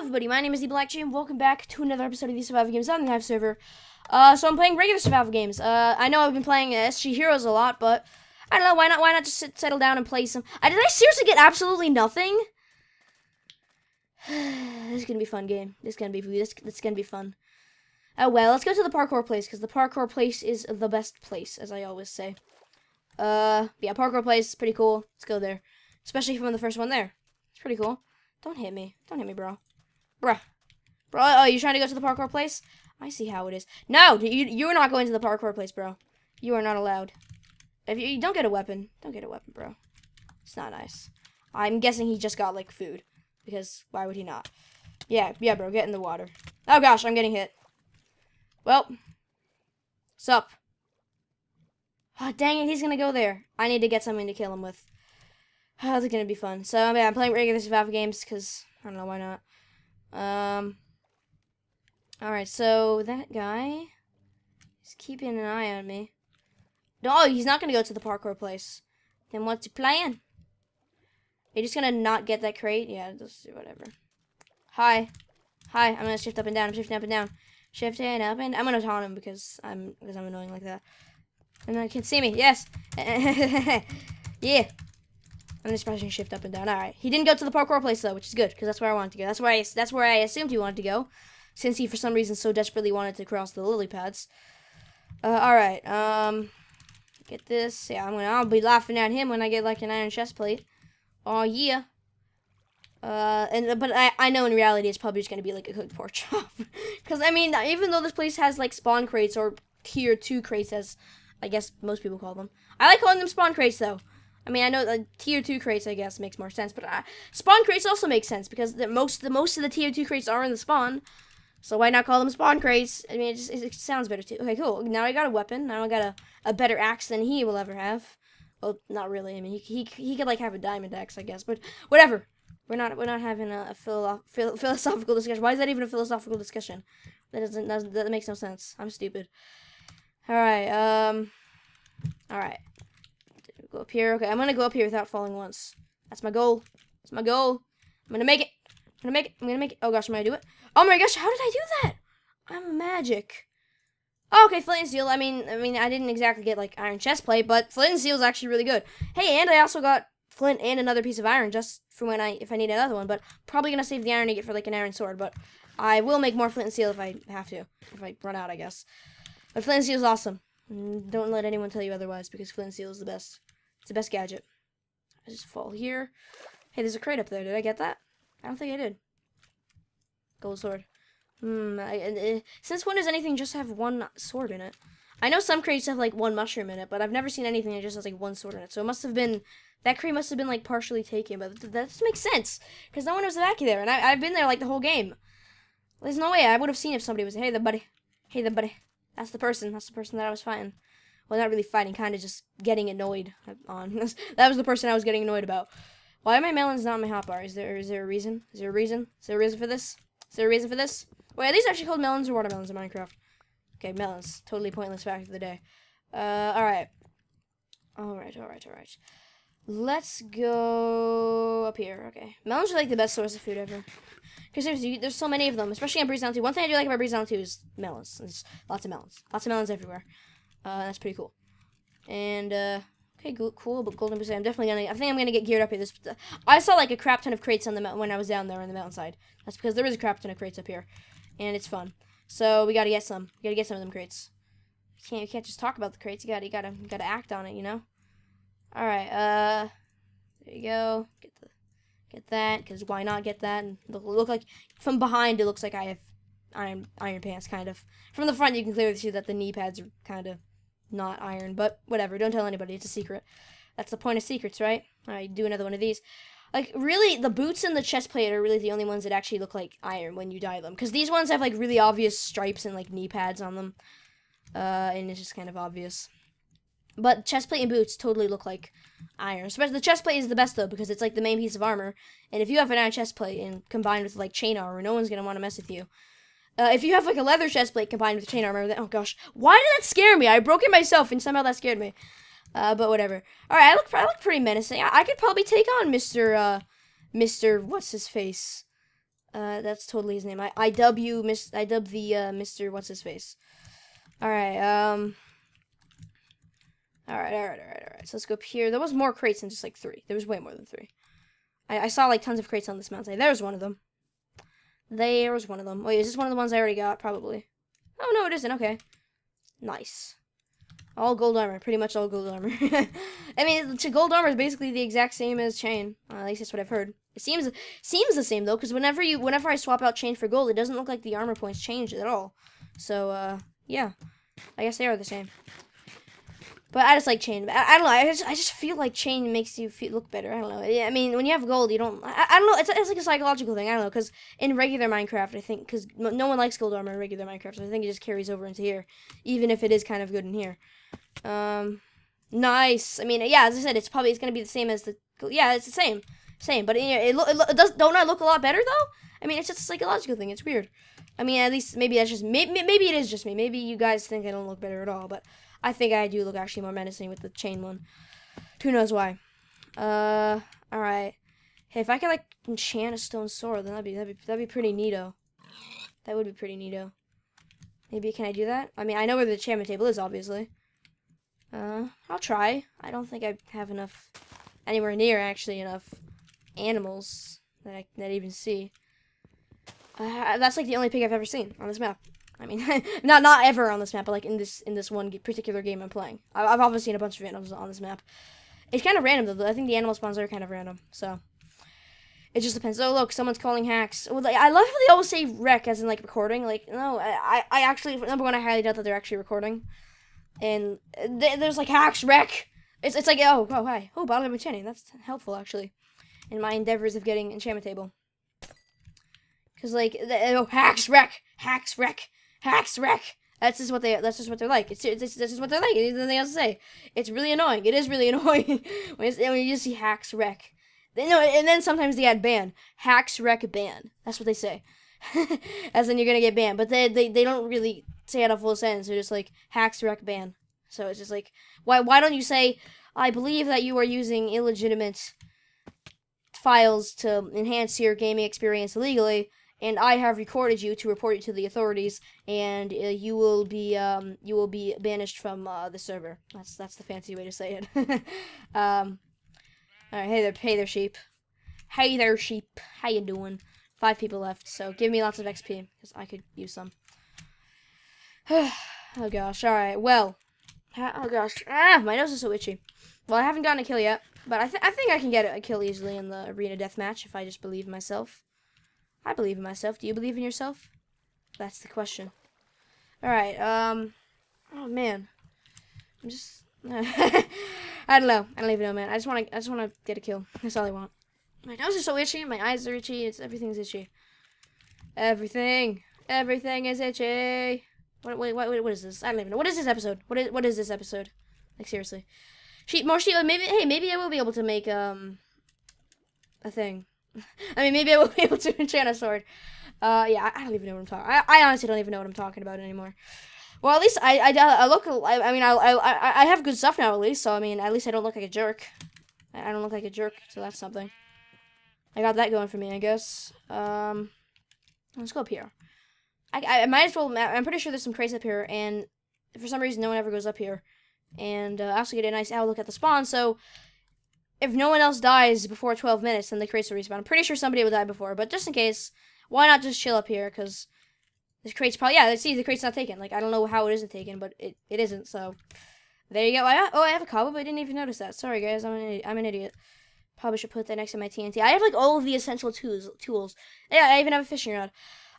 everybody, my name is the Black Jim. Welcome back to another episode of the Survival Games on the Hive server. Uh, so I'm playing regular survival games. Uh, I know I've been playing SG Heroes a lot, but I don't know, why not, why not just sit, settle down and play some... Uh, did I seriously get absolutely nothing? this is gonna be fun game. This is gonna be, this, this is gonna be fun. Oh well, let's go to the parkour place, because the parkour place is the best place, as I always say. Uh, yeah, parkour place is pretty cool. Let's go there. Especially from the first one there. It's pretty cool. Don't hit me. Don't hit me, bro. Bruh. Bro, oh, you trying to go to the parkour place? I see how it is. No, you, you're not going to the parkour place, bro. You are not allowed. If you, you don't get a weapon, don't get a weapon, bro. It's not nice. I'm guessing he just got, like, food. Because why would he not? Yeah, yeah, bro, get in the water. Oh, gosh, I'm getting hit. Well. Sup? Oh, dang it, he's gonna go there. I need to get something to kill him with. Oh, is gonna be fun. So yeah, I'm playing regular survival games because I don't know why not. Um. All right, so that guy is keeping an eye on me. No, he's not gonna go to the parkour place. Then what's he playing? Are you just gonna not get that crate? Yeah, just do whatever. Hi, hi. I'm gonna shift up and down. I'm shifting up and down. Shifting up and I'm gonna taunt him because I'm because I'm annoying like that. And then he can see me. Yes. yeah. I'm just pressing shift up and down. All right. He didn't go to the parkour place though, which is good because that's where I wanted to go. That's where I that's where I assumed he wanted to go, since he for some reason so desperately wanted to cross the lily pads. Uh, all right. Um, get this. Yeah, I'm gonna. I'll be laughing at him when I get like an iron chest plate. Oh yeah. Uh, and but I I know in reality it's probably just gonna be like a cooked pork chop, because I mean even though this place has like spawn crates or tier two crates as I guess most people call them. I like calling them spawn crates though. I mean, I know the tier two crates, I guess, makes more sense, but uh, spawn crates also make sense because the most the most of the tier two crates are in the spawn. So why not call them spawn crates? I mean, it just it sounds better too. Okay, cool. Now I got a weapon. Now I got a, a better axe than he will ever have. Well, not really. I mean, he, he, he could like have a diamond axe, I guess, but whatever. We're not we're not having a, a philo philosophical discussion. Why is that even a philosophical discussion? That doesn't, doesn't that makes no sense. I'm stupid. All right. Um. All right. Go up here. Okay, I'm gonna go up here without falling once. That's my goal. That's my goal. I'm gonna make it. I'm gonna make it. I'm gonna make it. Oh gosh, I'm gonna do it. Oh my gosh, how did I do that? I'm magic. Oh, okay, flint and steel. I mean, I mean, I didn't exactly get like iron chest plate, but flint and steel is actually really good. Hey, and I also got flint and another piece of iron just for when I if I need another one. But probably gonna save the iron to get for like an iron sword. But I will make more flint and steel if I have to. If I run out, I guess. But flint and steel is awesome. Mm, don't let anyone tell you otherwise because flint and steel is the best. It's the best gadget. I just fall here. Hey, there's a crate up there. Did I get that? I don't think I did. Gold sword. Hmm. Uh, since when does anything just have one sword in it? I know some crates have like one mushroom in it, but I've never seen anything that just has like one sword in it. So it must have been that crate must have been like partially taken, but that doesn't make sense because no one was back there, and I, I've been there like the whole game. There's no way I would have seen if somebody was. Hey, the buddy. Hey, the buddy. That's the person. That's the person that I was fighting well, not really fighting, kind of just getting annoyed on. that was the person I was getting annoyed about. Why are my melons not in my hotbar? Is there is there a reason? Is there a reason? Is there a reason for this? Is there a reason for this? Wait, are these actually called melons or watermelons in Minecraft? Okay, melons. Totally pointless fact of the day. Uh, alright. Alright, alright, alright. Let's go up here. Okay. Melons are like the best source of food ever. Because there's, there's so many of them, especially on Breeze Down 2. One thing I do like about Breeze Down 2 is melons. There's lots of melons. Lots of melons everywhere. Uh, that's pretty cool. And, uh, okay, cool, but golden boost, I'm definitely gonna, I think I'm gonna get geared up here. This, I saw, like, a crap ton of crates on the when I was down there on the mountainside. That's because there is a crap ton of crates up here. And it's fun. So, we gotta get some. We gotta get some of them crates. You can't, you can't just talk about the crates. You gotta, you gotta, you gotta act on it, you know? Alright, uh, there you go. Get the, get that, because why not get that? And look, look like, from behind, it looks like I have iron, iron pants, kind of. From the front, you can clearly see that the knee pads are kind of not iron, but whatever. Don't tell anybody. It's a secret. That's the point of secrets, right? Right, do another one of these. Like, really, the boots and the chest plate are really the only ones that actually look like iron when you dye them. Because these ones have, like, really obvious stripes and, like, knee pads on them. Uh, and it's just kind of obvious. But chest plate and boots totally look like iron. Especially the chest plate is the best, though, because it's, like, the main piece of armor. And if you have an iron chest plate and combined with, like, chain armor, no one's going to want to mess with you. Uh, if you have like a leather chest plate combined with chain armor, then, oh gosh, why did that scare me? I broke it myself, and somehow that scared me. Uh, but whatever. All right, I look, I look pretty menacing. I, I could probably take on Mister, uh, Mister, what's his face? Uh, that's totally his name. I I dub Miss. I dub the uh, Mister. What's his face? All right. Um. All right. All right. All right. All right. So let's go up here. There was more crates than just like three. There was way more than three. I, I saw like tons of crates on this mountain. There's one of them. There was one of them. Wait, is this one of the ones I already got? Probably. Oh no, it isn't. Okay. Nice. All gold armor, pretty much all gold armor. I mean, gold armor is basically the exact same as chain. Uh, at least that's what I've heard. It seems seems the same though, because whenever you whenever I swap out chain for gold, it doesn't look like the armor points changed at all. So uh, yeah, I guess they are the same. But I just like chain. I, I don't know. I just I just feel like chain makes you feel, look better. I don't know. I mean, when you have gold, you don't. I, I don't know. It's, it's like a psychological thing. I don't know. Because in regular Minecraft, I think because no one likes gold armor in regular Minecraft, so I think it just carries over into here, even if it is kind of good in here. Um, nice. I mean, yeah. As I said, it's probably it's gonna be the same as the. Yeah, it's the same, same. But it, it, it, it does. Don't I look a lot better though? I mean, it's just a psychological thing. It's weird. I mean, at least maybe that's just maybe maybe it is just me. Maybe you guys think I don't look better at all, but. I think I do look actually more menacing with the chain one. Who knows why? Uh, all right. Hey, if I could like enchant a stone sword, then that'd be that'd be that'd be pretty neato. That would be pretty neato. Maybe can I do that? I mean, I know where the enchantment table is, obviously. Uh, I'll try. I don't think I have enough, anywhere near actually enough animals that I that I even see. Uh, that's like the only pig I've ever seen on this map. I mean, not not ever on this map, but like in this in this one particular game I'm playing. I've obviously seen a bunch of animals on this map. It's kind of random though. I think the animal spawns are kind of random, so it just depends. Oh look, someone's calling hacks. Well, I love how they always say rec as in like recording. Like no, I I actually number one I highly doubt that they're actually recording, and there's like hacks rec. It's it's like oh oh hi oh bottle of enchanting. That's helpful actually, in my endeavors of getting enchantment table. Cause like the, oh hacks rec hacks rec hacks rec. That's just what they. That's just what they're like. It's, it's, this is what they're like. There's nothing else to say. It's really annoying. It is really annoying when, when you just see hacks rec. They know, and then sometimes they add ban. Hacks rec ban. That's what they say. As in you're gonna get banned. But they, they they don't really say it a full sentence. They're just like hacks rec ban. So it's just like why why don't you say I believe that you are using illegitimate files to enhance your gaming experience illegally and I have recorded you to report you to the authorities, and uh, you will be um, you will be banished from uh, the server. That's that's the fancy way to say it. um, all right, hey there, hey there, sheep. Hey there, sheep. How you doing? Five people left, so give me lots of XP because I could use some. oh gosh. All right. Well. Oh gosh. Ah, my nose is so itchy. Well, I haven't gotten a kill yet, but I, th I think I can get a kill easily in the arena death match if I just believe myself. I believe in myself. Do you believe in yourself? That's the question. Alright, um... Oh, man. I'm just... I don't know. I don't even know, man. I just want to I just want to get a kill. That's all I want. My nose is so itchy. My eyes are itchy. It's Everything's itchy. Everything. Everything is itchy. What, wait, what, what is this? I don't even know. What is this episode? What is, what is this episode? Like, seriously. Sheep, more sheep. Maybe, hey, maybe I will be able to make, um... A thing. I mean, maybe I will be able to enchant a sword. Uh, yeah, I, don't even know what I'm talking. I, I honestly don't even know what I'm talking about anymore. Well, at least I, I, I look. I, I mean, I, I, I have good stuff now at least. So I mean, at least I don't look like a jerk. I don't look like a jerk, so that's something. I got that going for me, I guess. Um, let's go up here. I, I, might as well. I'm pretty sure there's some crates up here, and for some reason, no one ever goes up here. And uh, I also get a nice outlook at the spawn, so if no one else dies before 12 minutes, then the crates will respawn. I'm pretty sure somebody will die before, but just in case, why not just chill up here? Because the crate's probably, yeah, see, the crate's not taken. Like, I don't know how it isn't taken, but it, it isn't, so. There you go. I, oh, I have a cobweb. I didn't even notice that. Sorry, guys. I'm an, I'm an idiot. Probably should put that next to my TNT. I have, like, all of the essential tools. tools. Yeah, I even have a fishing rod.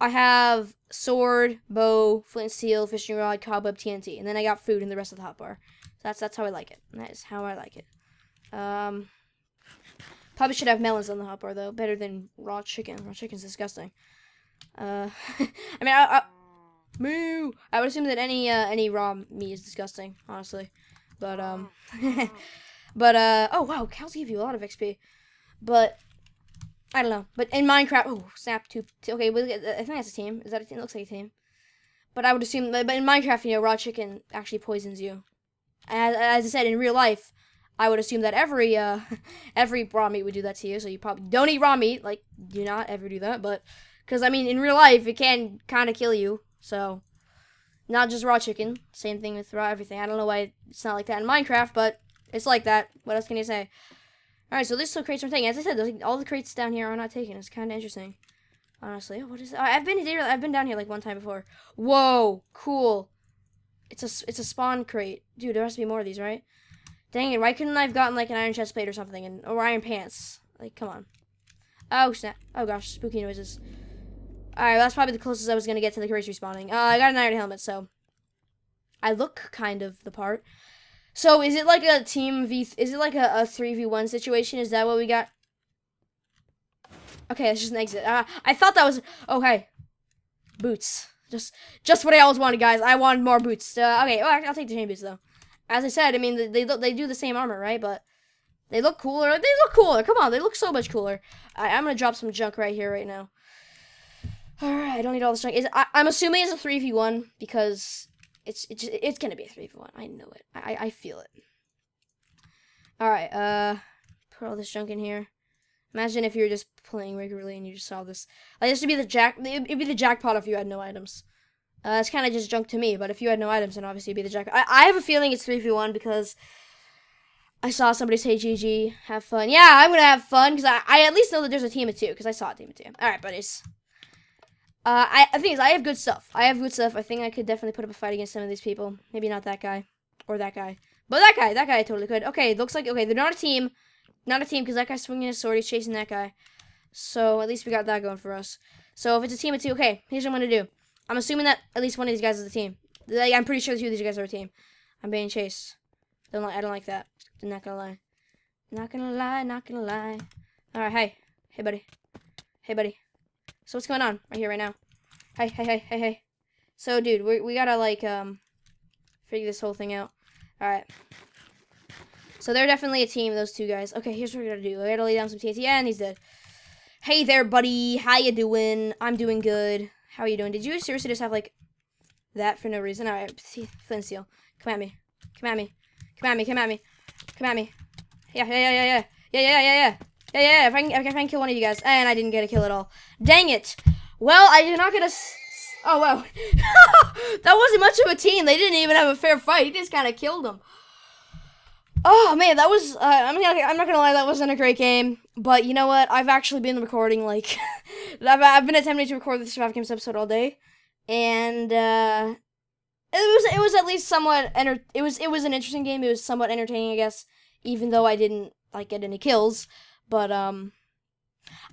I have sword, bow, flint steel, fishing rod, cobweb, TNT. And then I got food in the rest of the hotbar. So that's, that's how I like it. That is how I like it. Um, probably should have melons on the hot bar though. Better than raw chicken. Raw chicken's disgusting. Uh, I mean, I, I, moo. I would assume that any uh, any raw meat is disgusting, honestly. But um, but uh, oh wow, cows give you a lot of XP. But I don't know. But in Minecraft, oh snap, two. Okay, I think that's a team. Is that a team? It looks like a team. But I would assume, but in Minecraft, you know, raw chicken actually poisons you. As, as I said, in real life, I would assume that every uh, every raw meat would do that to you. So you probably don't eat raw meat. Like, do not ever do that. But Because, I mean, in real life, it can kind of kill you. So, not just raw chicken. Same thing with raw everything. I don't know why it's not like that in Minecraft, but it's like that. What else can you say? Alright, so this still crates are taken. As I said, all the crates down here are not taken. It's kind of interesting. Honestly. What is? I've been here. I've been down here like one time before. Whoa, cool. It's a it's a spawn crate, dude. There has to be more of these, right? Dang it! Why couldn't I have gotten like an iron chest plate or something, and or iron pants? Like, come on. Oh snap! Oh gosh, spooky noises. All right, well, that's probably the closest I was gonna get to the crates respawning. Uh, I got an iron helmet, so I look kind of the part. So is it like a team v? Is it like a three v one situation? Is that what we got? Okay, that's just an exit. Uh, I thought that was okay. Boots. Just just what I always wanted, guys. I wanted more boots. Uh, okay, well, I'll take the chain boots, though. As I said, I mean, they, they, they do the same armor, right? But they look cooler. They look cooler. Come on, they look so much cooler. I, I'm going to drop some junk right here, right now. Alright, I don't need all this junk. Is, I, am assuming it's a 3v1 because it's it's, it's going to be a 3v1. I know it. I, I feel it. Alright, uh, put all this junk in here. Imagine if you were just playing regularly and you just saw this. Like, this would be the jack. It'd be the jackpot if you had no items. Uh, it's kind of just junk to me, but if you had no items, then obviously it'd be the jackpot. I, I have a feeling it's 3v1 because I saw somebody say GG, have fun. Yeah, I'm gonna have fun because I, I at least know that there's a team of two because I saw a team of two. All right, buddies. Uh, I, I think I have good stuff. I have good stuff. I think I could definitely put up a fight against some of these people. Maybe not that guy or that guy, but that guy, that guy, I totally could. Okay, looks like okay, they're not a team. Not a team because that guy's swinging his sword. He's chasing that guy. So at least we got that going for us. So if it's a team of two, okay, here's what I'm going to do. I'm assuming that at least one of these guys is a team. Like, I'm pretty sure two of these guys are a team. I'm being chased. Don't like, I don't like that. I'm not gonna lie. Not gonna lie, not gonna lie. Alright, hey. Hey, buddy. Hey, buddy. So what's going on right here, right now? Hey, hey, hey, hey, hey. So, dude, we, we gotta, like, um, figure this whole thing out. Alright. So they're definitely a team, those two guys. Okay, here's what we're gonna do. I gotta lay down some TNT, and he's dead. Hey there, buddy. How you doing? I'm doing good. How are you doing? Did you seriously just have, like, that for no reason? Alright, flint steel. Come at me. Come at me. Come at me. Come at me. Come at me. Yeah, yeah, yeah, yeah, yeah. Yeah, yeah, yeah, yeah. Yeah, yeah, if I, can, if I can kill one of you guys. And I didn't get a kill at all. Dang it. Well, I did not get a... Oh, wow. that wasn't much of a team. They didn't even have a fair fight. He just kind of killed them. Oh man, that was. Uh, I'm gonna. I'm not gonna lie. That wasn't a great game. But you know what? I've actually been recording like. I've, I've been attempting to record the Survival Games episode all day, and uh, it was. It was at least somewhat. Enter- it was. It was an interesting game. It was somewhat entertaining, I guess. Even though I didn't like get any kills, but um.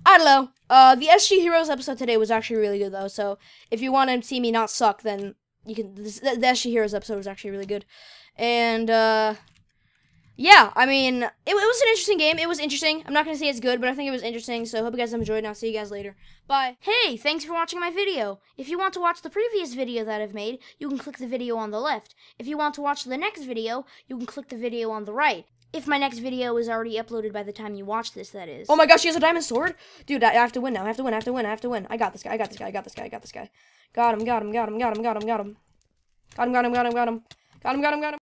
I don't know. Uh, the SG Heroes episode today was actually really good though. So if you want to see me not suck, then you can. the, the SG Heroes episode was actually really good, and uh, yeah, I mean, it, it, was an interesting game. It was interesting. I'm not going to say it's good, but I think it was interesting. So, hope you guys enjoyed, and I'll see you guys later. Bye. Hey, thanks for watching my video. If you want to watch the previous video that I've made, you can click the video on the left. If you want to watch the next video, you can click the video on the right. If my next video is already uploaded by the time you watch this, that is. Oh my gosh, he has a diamond sword? Dude, I have to win now. I have to win, I have to win, I have to win. I got this guy, I got this guy, I got this guy, I got this guy. Got him, got him, got him, got him, got him, got him, got him. Got him, got him, got him, got him. Got him, got him, got him.